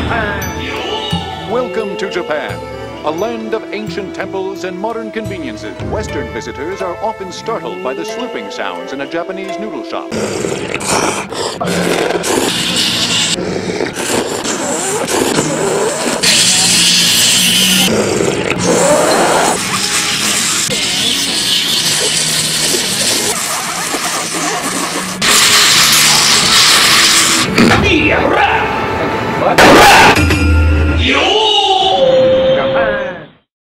Japan! Welcome to Japan, a land of ancient temples and modern conveniences. Western visitors are often startled by the slurping sounds in a Japanese noodle shop.